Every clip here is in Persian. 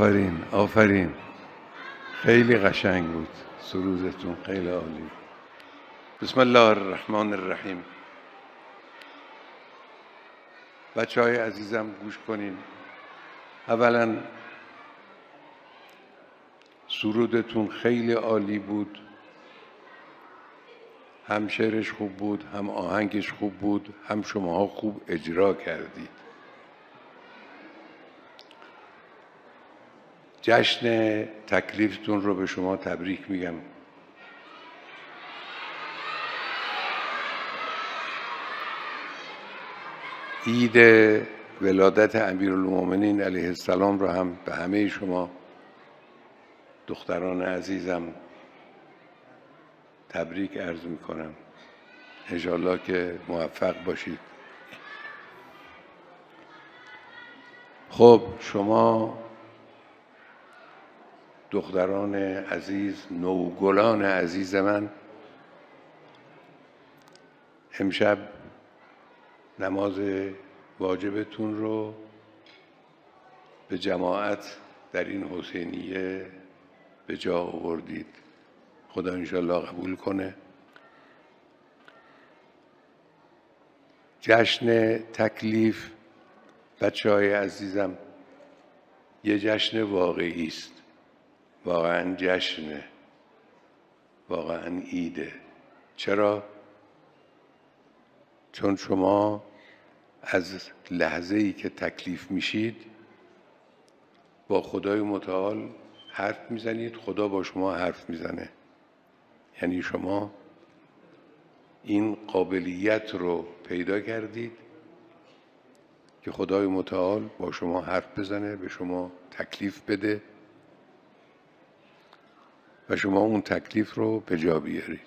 آفرین آفرین. خیلی قشنگ بود سرودتون خیلی عالی. بسم الله الرحمن الرحیم. بچه های عزیزم گوش کنین. اولا سرودتون خیلی عالی بود. هم شعرش خوب بود هم آهنگش خوب بود هم شماها خوب اجرا کردید. جشن تکلیفتون رو به شما تبریک میگم. عید ولادت امیرالمومنین علیه السلام رو هم به همه شما دختران عزیزم تبریک عرض می‌کنم. انشالله که موفق باشید. خب شما دختران عزیز نوگلان عزیز من. امشب نماز واجبتون رو به جماعت در این حسینیه به جا آوردید. خدا انشالله قبول کنه. جشن تکلیف بچه های عزیزم یه جشن واقعی است. واقعا جشنه. واقعا ایده چرا؟ چون شما از لحظه ای که تکلیف میشید با خدای متعال حرف می‌زنید خدا با شما حرف می‌زنه. یعنی شما این قابلیت رو پیدا کردید که خدای متعال با شما حرف بزنه به شما تکلیف بده. و شما اون تکلیف رو به جا بیارید.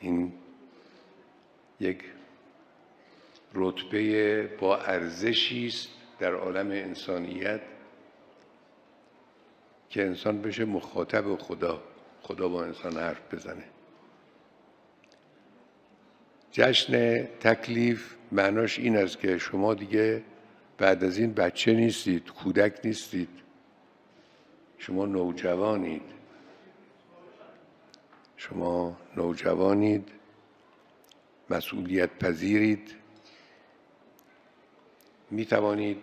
این یک رتبه با ارزشی است در عالم انسانیت که انسان بشه مخاطب خدا خدا با انسان حرف بزنه. جشن تکلیف معناش این است که شما دیگه بعد از این بچه نیستید کودک نیستید. شما نوجوانید. شما نوجوانید مسئولیت پذیرید. می توانید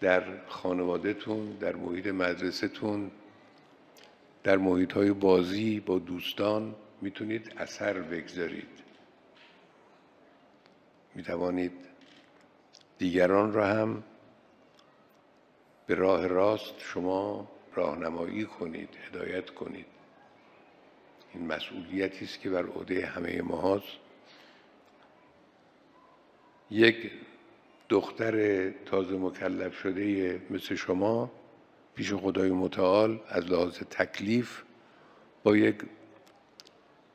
در خانوادهتون در محیط مدرسهتون در محیط های بازی با دوستان می‌تونید اثر بگذارید. می توانید دیگران را هم به راه راست شما راهنمایی کنید هدایت کنید. این مسئولیتی است که بر عهده همه ما هست. یک دختر تازه مکلف شده مثل شما پیش خدای متعال از لحاظ تکلیف با یک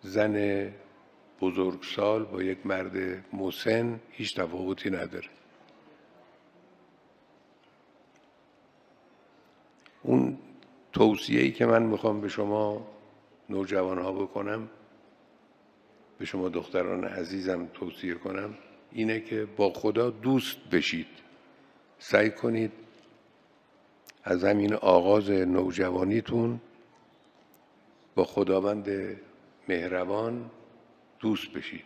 زن بزرگسال با یک مرد مسن هیچ تفاوتی نداره اون توصیه ای که من می‌خوام به شما نوجوان ها بکنم به شما دختران عزیزم توصیه کنم اینه که با خدا دوست بشید. سعی کنید از همین آغاز نوجوانیتون با خداوند مهربان دوست بشید.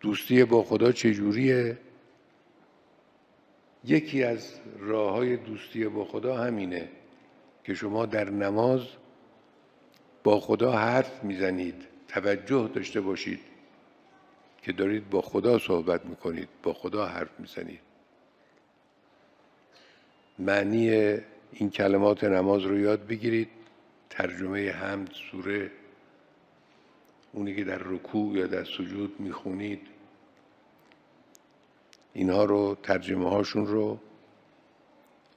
دوستی با خدا چجوریه؟ یکی از راه های دوستی با خدا همینه که شما در نماز با خدا حرف می‌زنید توجه داشته باشید که دارید با خدا صحبت می‌کنید با خدا حرف می‌زنید. معنی این کلمات نماز رو یاد بگیرید. ترجمه حمد سوره اونی که در رکوع یا در سجود می‌خونید. اینها رو ترجمه هاشون رو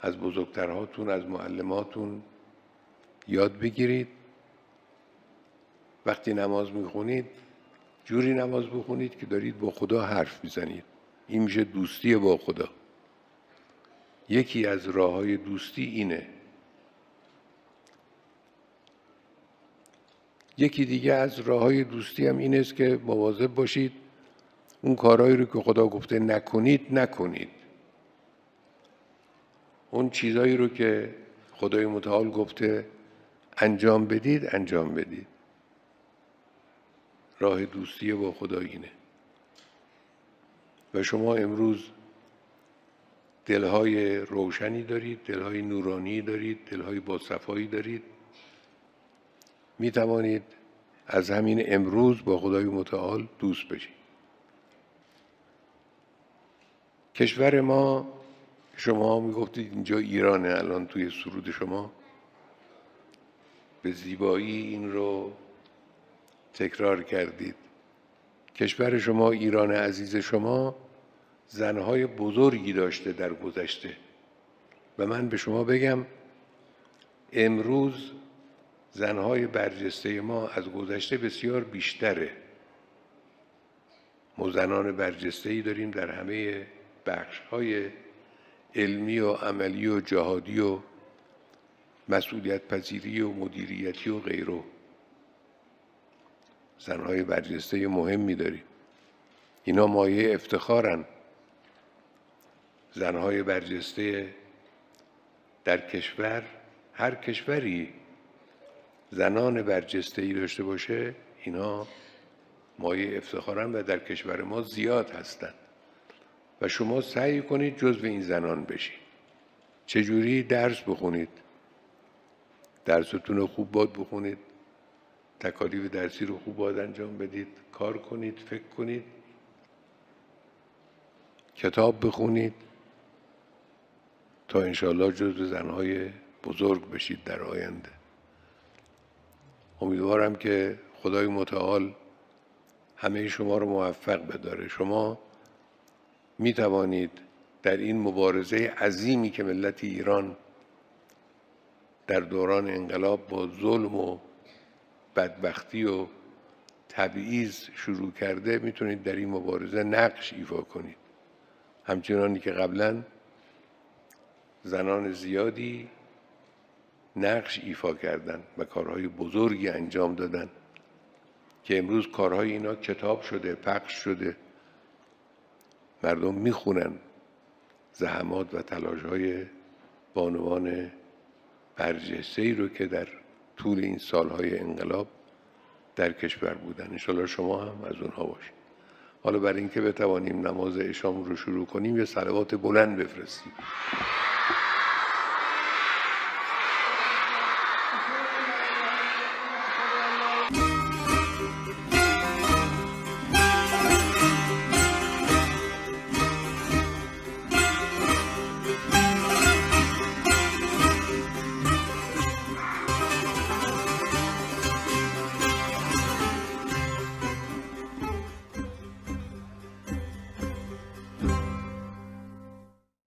از بزرگترهاتون از معلماتون یاد بگیرید. وقتی نماز می‌خونید جوری نماز بخونید که دارید با خدا حرف می‌زنید. این میشه دوستی با خدا. یکی از راه های دوستی اینه. یکی دیگه از راه های دوستی هم این است که مواظب باشید اون کارهایی رو که خدا گفته نکنید نکنید. اون چیزایی رو که خدای متعال گفته انجام بدید انجام بدید. راه دوستی با خدا اینه و شما امروز دلهای روشنی دارید دلهای نورانی دارید دلهای باصفایی دارید. می توانید از همین امروز با خدای متعال دوست بشید. کشور ما شما می گفتید اینجا ایرانه الان توی سرود شما. به زیبایی این رو تکرار کردید. کشور شما ایران عزیز شما زنهای بزرگی داشته در گذشته. و من به شما بگم امروز زنهای برجسته ما از گذشته بسیار بیشتره. ما زنان برجسته ای داریم در همه بخش های علمی و عملی و جهادی و مسئولیت پذیری و مدیریتی و غیره. زنهای برجسته مهمی داریم اینا مایه افتخارن. زنهای برجسته در کشور هر کشوری زنان برجسته ای داشته باشه اینا مایه افتخارن و در کشور ما زیاد هستند و شما سعی کنید جزو این زنان بشید چجوری؟ درس بخونید. درستون خوب باد بخونید. تکالیف درسی رو خوب باد انجام بدید. کار کنید فکر کنید. کتاب بخونید. تا انشاءالله جزو زنهای بزرگ بشید در آینده. امیدوارم که خدای متعال همه شما رو موفق بداره. شما می توانید در این مبارزه عظیمی که ملت ایران در دوران انقلاب با ظلم و بدبختی و تبعیض شروع کرده می‌تونید در این مبارزه نقش ایفا کنید. همچنانی که قبلا زنان زیادی نقش ایفا کردند و کارهای بزرگی انجام دادن که امروز کارهای اینا کتاب شده پخش شده. مردم می‌خونن زحمات و تلاش های بانوان برجسته ای رو که در طول این سالهای انقلاب در کشور بودن. انشالله شما هم از اونها باشید. حالا برای اینکه بتوانیم نماز اشام رو شروع کنیم یه صلوات بلند بفرستیم.